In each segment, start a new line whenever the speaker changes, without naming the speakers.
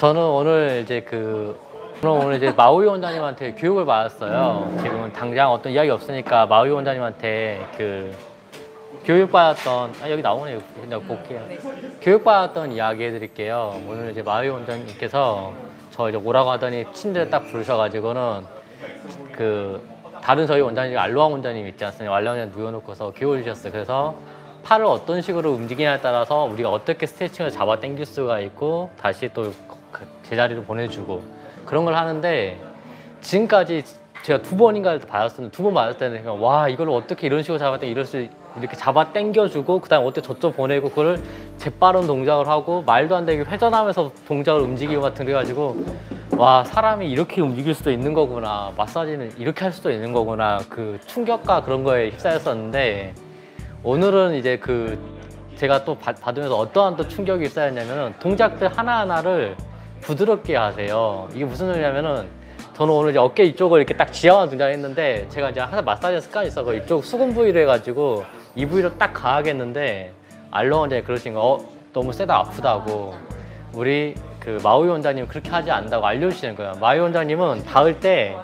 저는 오늘 이제 그 저는 오늘 이제 마우이 원장님한테 교육을 받았어요. 지금은 당장 어떤 이야기 없으니까 마우이 원장님한테 그 교육받았던 아 여기 나오네요. 그냥 볼게요. 교육받았던 이야기 해드릴게요. 오늘 이제 마우이 원장님께서 저 이제 오라고 하더니 침대에 딱 부르셔가지고는 그 다른 저희 원장님 알로하 원장님 있지 않습니까? 알로하 원장님 누워놓고서 교육을 주셨어요. 그래서 팔을 어떤 식으로 움직이냐에 따라서 우리가 어떻게 스트레칭을 잡아 당길 수가 있고 다시 또 그 제자리로 보내주고 그런 걸 하는데 지금까지 제가 두 번인가 받았었는데 두 번 받았을 때는 그냥 와 이걸 어떻게 이런 식으로 잡았다 이럴 수 이렇게 잡아 당겨주고 그다음 에 어떻게 저쪽 보내고 그걸 재빠른 동작을 하고 말도 안 되게 회전하면서 동작을 움직이고 같은 그래가지고 와 사람이 이렇게 움직일 수도 있는 거구나 마사지는 이렇게 할 수도 있는 거구나 그 충격과 그런 거에 휩싸였었는데 오늘은 이제 그 제가 또 받- 받으면서 어떠한 또 충격이 쌓였냐면은 동작들 하나하나를 부드럽게 하세요. 이게 무슨 소리냐면은 저는 오늘 어깨 이쪽을 이렇게 딱 지하만 등장 했는데 제가 이제 항상 마사지 습관이 있어서 이쪽 수근 부위로 해가지고 이 부위로 딱 가하겠는데 알로 원장이 그러신 거 어, 너무 세다 아프다고 우리 그 마우이 원장님 그렇게 하지 않는다고 알려주시는 거예요. 마우이 원장님은 닿을 때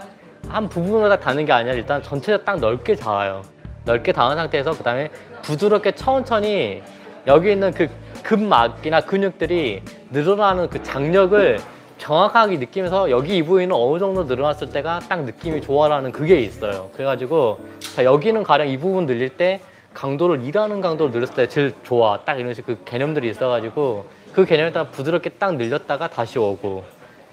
한 부분으로 딱 닿는 게 아니라 일단 전체가 딱 넓게 닿아요. 넓게 닿은 상태에서 그 다음에 부드럽게 천천히 여기 있는 그 근막이나 근육들이 늘어나는 그 장력을 정확하게 느끼면서 여기 이 부위는 어느 정도 늘어났을 때가 딱 느낌이 좋아라는 그게 있어요. 그래가지고 자, 여기는 가령 이 부분 늘릴 때 강도를 일하는 강도를 늘렸을 때 제일 좋아. 딱 이런 식그 개념들이 있어가지고 그 개념에 따라 부드럽게 딱 늘렸다가 다시 오고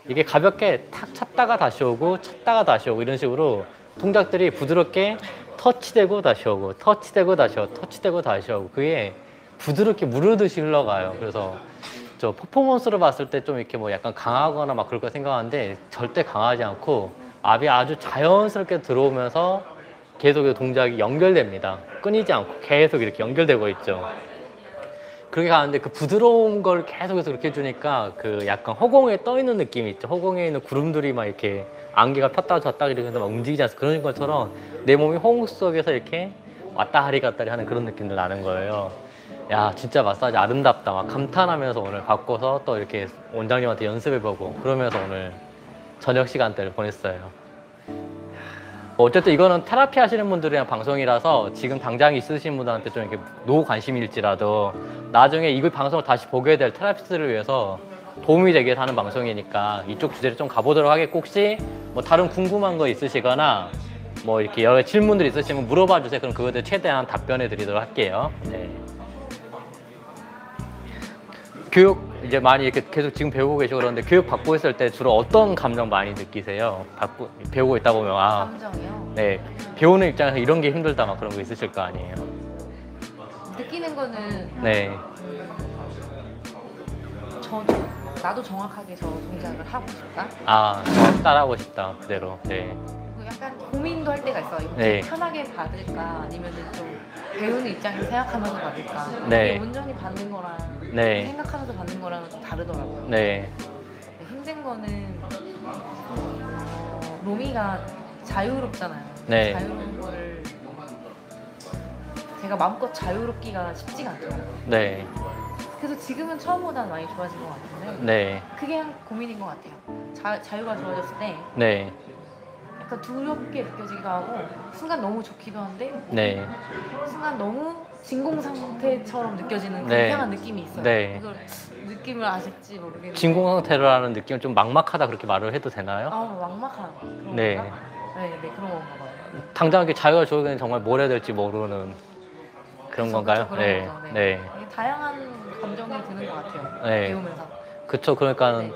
이게 가볍게 탁 찼다가 다시 오고 찼다가 다시 오고 이런 식으로 동작들이 부드럽게 터치되고 다시 오고 터치되고 다시 오고 터치되고 다시 오고 그게 부드럽게 무르듯이 흘러가요. 그래서 저 퍼포먼스로 봤을 때 좀 이렇게 뭐 약간 강하거나 막 그럴 거 생각하는데 절대 강하지 않고 압이 아주 자연스럽게 들어오면서 계속 그 동작이 연결됩니다. 끊이지 않고 계속 이렇게 연결되고 있죠. 그렇게 가는데 그 부드러운 걸 계속해서 그렇게 해주니까 그 약간 허공에 떠 있는 느낌이 있죠. 허공에 있는 구름들이 막 이렇게 안개가 폈다 졌다 해서 막 움직이지 않습니까? 그런 것처럼 내 몸이 허공 속에서 이렇게 왔다리 갔다리 하는 그런 느낌도 나는 거예요. 야 진짜 마사지 아름답다 막 감탄하면서 오늘 바꿔서 또 이렇게 원장님한테 연습해보고 그러면서 오늘 저녁 시간대를 보냈어요. 뭐 어쨌든 이거는 테라피 하시는 분들이랑 방송이라서 지금 당장 있으신 분들한테 좀 이렇게 no 관심일지라도 나중에 이걸 방송을 다시 보게 될 테라피스트를 위해서 도움이 되게 하는 방송이니까 이쪽 주제를 좀 가보도록 하겠고 혹시 뭐 다른 궁금한 거 있으시거나 뭐 이렇게 여러 질문들 있으시면 물어봐 주세요. 그럼 그것들 최대한 답변해 드리도록 할게요. 네. 교육 이제 많이 이렇게 계속 지금 배우고 계시고 그러는데 교육 받고 있을 때 주로 어떤 감정 많이 느끼세요? 받고 배우고 있다 보면 아,
감정이요.
네 배우는 입장에서 이런 게 힘들다 막 그런 거 있으실 거 아니에요?
느끼는 거는
네,
저도 나도 정확하게 저 동작을 하고 싶다.
아저 따라하고 싶다 그대로. 네,
그리고 약간 고민도 할 때가 있어. 이거
네.
편하게 받을까 아니면 좀 배우는 입장에서 생각하면서 받을까.
네.
이게 온전히 받는 거랑
네,
생각하면서 받는 거랑 좀 다르더라고요.
네,
힘든 거는 어, 로미가 자유롭잖아요.
네.
자유로운 거를 제가 마음껏 자유롭기가 쉽지가 않더라고요.
네,
그래서 지금은 처음보다 많이 좋아진 것 같은데
네,
그게 한 고민인 것 같아요. 자, 자유가 좋아졌을 때
네,
약간 두렵게 느껴지기도 하고 순간 너무 좋기도 한데
네,
순간 너무 진공 상태처럼 느껴지는 그
네.
이상한 느낌이 있어요.
네.
이걸 느낌을 아실지 모르겠는데
진공 상태라는 느낌은 좀 막막하다 그렇게 말을 해도 되나요?
아 막막한 그런
네.
건가? 네, 네 그런 건가 봐요.
당장 이렇게 자유가 좋으면 정말 뭘 해야 될지 모르는 그런
그쵸,
건가요?
그쵸, 그런
네,
거죠.
네,
이게 다양한 감정이 드는 것 같아요.
네.
배우면서.
그쵸. 그러니까
네.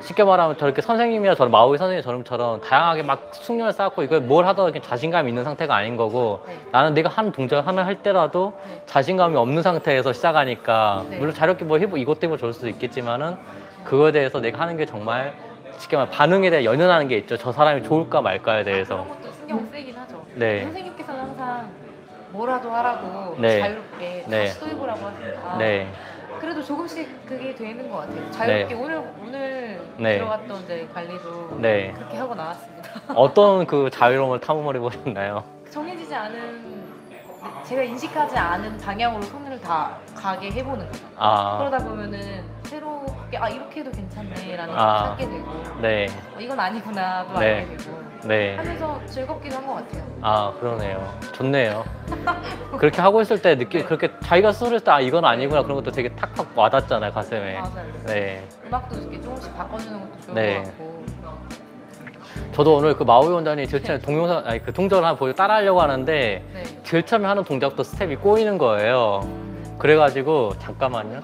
쉽게 말하면 저렇게 선생님이나 저런 마우이 선생님 저름처럼 다양하게 막 숙련을 쌓고 이걸 뭘 하더라도 이렇게 자신감 있는 상태가 아닌 거고
네.
나는 내가 한 동작 하나 할 때라도
네.
자신감이 없는 상태에서 시작하니까
네.
물론 자유롭게 뭐 해보 이것 때문에 좋을 수도 있겠지만은 그거에 대해서 내가 하는 게 정말 쉽게 말하면 반응에 대해 연연하는 게 있죠. 저 사람이 좋을까 말까에 대해서.
그런 것도 신경 쓰이긴 하죠.
네.
선생님께서는 항상 뭐라도 하라고
네.
자유롭게
네.
다 시도해보라고 하시니까
네,
그래도 조금씩 그게 되는 것 같아요. 자유롭게 오늘 오늘
네.
들어갔던 이제 관리도
네.
그렇게 하고 나왔습니다.
어떤 그 자유로움을 탐험을 해보셨나요?
정해지지 않은 제가 인식하지 않은 방향으로 손을 다 가게 해보는 거죠.
아,
그러다 보면은 새로 즐겁게 아 이렇게 해도 괜찮네라는 걸
아.
찾게 되고
네,
어, 이건 아니구나도
네.
알게 되고
네.
하면서 즐겁기도 한 것 같아요.
아 그러네요. 좋네요. 그렇게 하고 있을 때 느끼 그렇게 자기가 스스로 때 아 이건 아니구나 그런 것도 되게 탁탁 와닿잖아요 가슴에.
맞아요.
네.
음악도 이렇게 조금씩 바꿔주는 것도 좋은
네.
것 같고.
저도 오늘 그 마오이 원장님 제일 처음에 동영상 아니 그 동작을 하나 보고 따라하려고 하는데
네.
제일 처음에 하는 동작도 스텝이 꼬이는 거예요. 그래가지고 잠깐만요.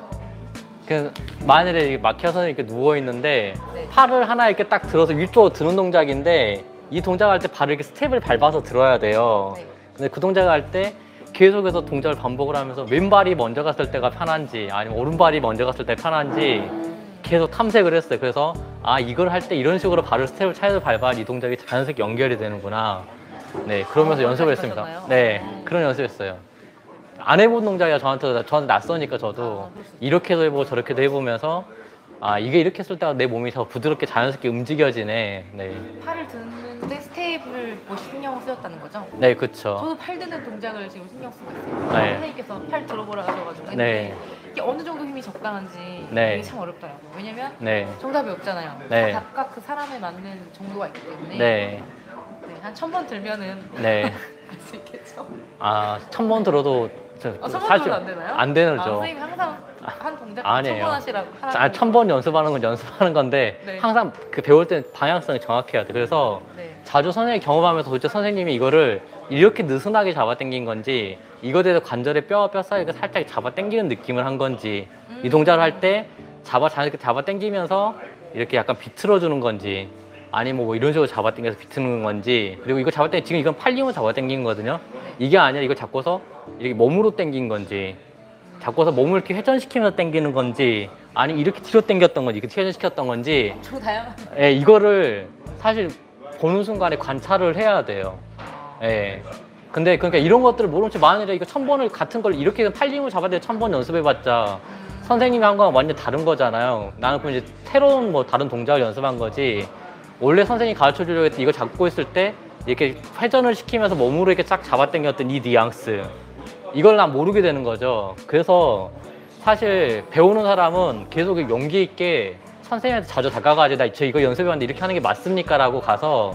그 만일에 이게 막혀서 이렇게 누워 있는데
네.
팔을 하나 이렇게 딱 들어서 위쪽으로 드는 동작인데 이 동작할 때 발을 이렇게 스텝을 밟아서 들어야 돼요.
네.
근데 그 동작을 할 때 계속해서 동작을 반복을 하면서 왼발이 먼저 갔을 때가 편한지 아니면 오른발이 먼저 갔을 때 편한지 계속 탐색을 했어요. 그래서 아 이걸 할 때 이런 식으로 발을 스텝을 차에서 밟아야 이 동작이 자연스럽게 연결이 되는구나. 네 그러면서
아,
연습을 했습니다. 네
음.
그런 연습했어요. 안 해본 동작이야 저한테 저한테 낯서니까 저도
아.
이렇게도 해보고 저렇게도 해보면서 아 이게 이렇게 했을 때가 내 몸이 더 부드럽게 자연스럽게 움직여지네. 네,
팔을 드는데 스텝을 뭐 신경 쓰였다는 거죠?
네 그쵸.
저도 팔 드는 동작을 지금 신경 쓰고 있어요.
네.
선생님께서 팔 들어보라 하셔가지고 했는데
네,
이게 어느 정도 힘이 적당한지
네.
이게 참 어렵더라고요. 왜냐면
네,
정답이 없잖아요.
네.
각각 그 사람에 맞는 정도가 있기 때문에
네,
네, 한 천 번 들면은
네.
할 수 있겠죠.
아, 천 번 들어도 저,
아, 천번 들어도 안 되나요?
안 되죠.
아, 선생님 항상 한 동작. 천번 하시라고
아, 천번 연습하는 건 연습하는 건데
네.
항상 그 배울 때 방향성이 정확해야 돼. 그래서
네.
자주 선생님 경험하면서 도대체 선생님이 이거를 이렇게 느슨하게 잡아당긴 건지 이거에 대해서 관절의 뼈와 뼈 사이가 살짝 잡아당기는 느낌을 한 건지 이
음.
동작을 할 때 잡아 자연스럽게 잡아당기면서 이렇게 약간 비틀어주는 건지 아니면 뭐 이런 식으로 잡아당겨서 비트는 건지 그리고 이거 잡아당기 지금 이건 팔림으로 잡아당긴 거거든요 이게 아니라 이거 잡고서 이렇게 몸으로 당긴 건지 잡고서 몸을 이렇게 회전시키면서 당기는 건지 아니 이렇게 뒤로 당겼던 건지 이렇게 회전시켰던 건지
좀 다양한
예, 이거를 사실 보는 순간에 관찰을 해야 돼요. 예. 근데 그러니까 이런 것들을 모르는 채 만일에 이거 천 번을 같은 걸 이렇게 팔림을 잡아야 돼 천번 연습해봤자 선생님이 한 거랑 완전 다른 거잖아요. 나는 그럼 이제 새로운 뭐 다른 동작을 연습한 거지. 원래 선생님이 가르쳐 주려고 했던 이거 잡고 있을 때 이렇게 회전을 시키면서 몸으로 이렇게 쫙 잡아당겼던 이 뉘앙스. 이걸 난 모르게 되는 거죠. 그래서 사실 배우는 사람은 계속 용기 있게 선생님한테 자주 다가가지 나저 이거 연습해봤는데 이렇게 하는 게 맞습니까? 라고 가서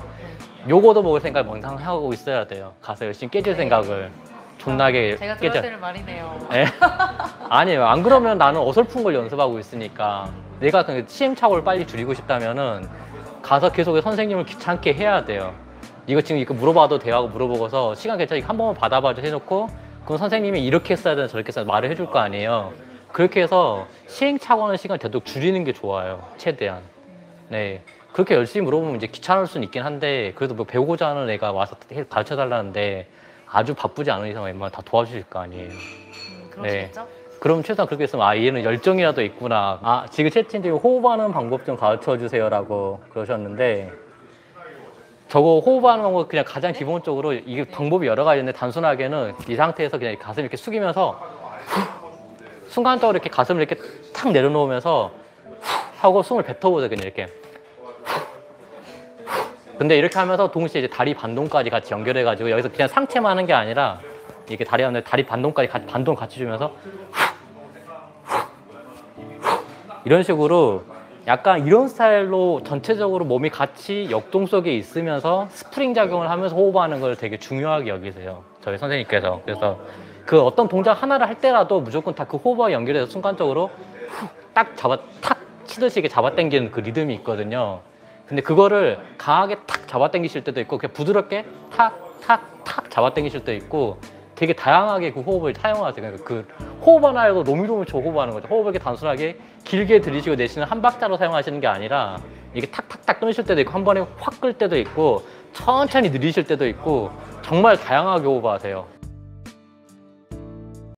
요거도 먹을 생각 항상 하고 있어야 돼요. 가서 열심히 깨질 생각을 존나게
제가 들어야
깨져.
될 말이네요.
예? 아니에요. 안 그러면 나는 어설픈 걸 연습하고 있으니까 내가 그 시행착오를 빨리 줄이고 싶다면은 가서 계속 선생님을 귀찮게 해야 돼요. 이거 지금 이거 물어봐도 돼요 하고 물어보고서 시간 괜찮으니까 한 번만 받아봐 줘 해놓고 그럼 선생님이 이렇게 했어야 되나 저렇게 했어야 되나 말을 해줄 거 아니에요. 그렇게 해서 시행착오하는 시간 되도록 줄이는 게 좋아요. 최대한. 네. 그렇게 열심히 물어보면 이제 귀찮을 수는 있긴 한데 그래도 뭐 배우고자 하는 애가 와서 가르쳐 달라는데 아주 바쁘지 않은 이상 웬만하면 다 도와주실 거 아니에요.
음, 그러시겠죠?
그럼 최소한 그렇게 했으면 아 얘는 열정이라도 있구나. 아 지금 채팅도 호흡하는 방법 좀 가르쳐 주세요라고 그러셨는데 저거 호흡하는 방법 그냥 가장 기본적으로 이게 방법이 여러 가지인데 단순하게는 이 상태에서 그냥 가슴 이렇게 숙이면서 후, 순간적으로 이렇게 가슴을 이렇게 탁 내려놓으면서 후! 하고 숨을 뱉어보세요 그냥 이렇게. 근데 이렇게 하면서 동시에 이제 다리 반동까지 같이 연결해 가지고 여기서 그냥 상체만 하는 게 아니라 이렇게 다리 하는데 다리 반동까지 같이 반동 같이 주면서 이런 식으로 약간 이런 스타일로 전체적으로 몸이 같이 역동 속에 있으면서 스프링 작용을 하면서 호흡하는 걸 되게 중요하게 여기세요. 저희 선생님께서. 그래서 그 어떤 동작 하나를 할 때라도 무조건 다 그 호흡과 연결해서 순간적으로 훅딱 잡아 탁 치듯이 잡아당기는 그 리듬이 있거든요. 근데 그거를 강하게 탁 잡아당기실 때도 있고 그냥 부드럽게 탁 탁 탁 잡아당기실 때도 있고 되게 다양하게 그 호흡을 사용하세요. 그러니까 그 호흡 하나에도 로미로미 쳐 호흡하는 거죠. 호흡을 이렇게 단순하게 길게 들이쉬고 내쉬는 한 박자로 사용하시는 게 아니라 이게 탁탁탁 끊으실 때도 있고 한 번에 확 끌 때도 있고 천천히 느리실 때도 있고 정말 다양하게 호흡하세요.